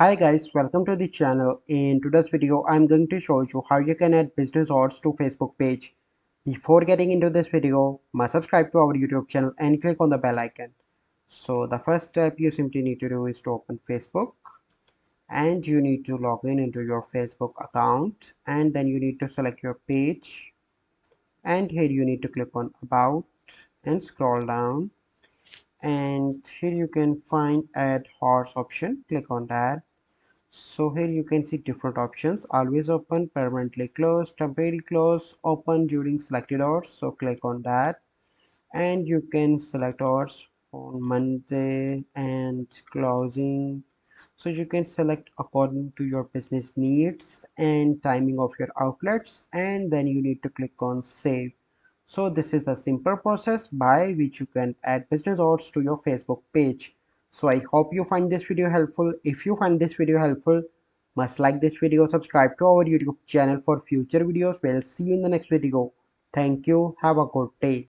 Hi guys, welcome to the channel. In today's video, I'm going to show you how you can add business hours to Facebook page. Before getting into this video, must subscribe to our YouTube channel and click on the bell icon. So the first step you simply need to do is to open Facebook and you need to log in into your Facebook account and then you need to select your page and here you need to click on about and scroll down and here you can find add hours option click on that so here you can see different options. Always open permanently closed temporary closed open during selected hours. So click on that. And you can select hours on monday and closing. So you can select according to your business needs and timing of your outlets. And then you need to click on save. So this is the simple process by which you can add business hours to your Facebook page. So I hope you find this video helpful. If you find this video helpful, must like this video, subscribe to our YouTube channel for future videos. We'll see you in the next video. Thank you. Have a good day.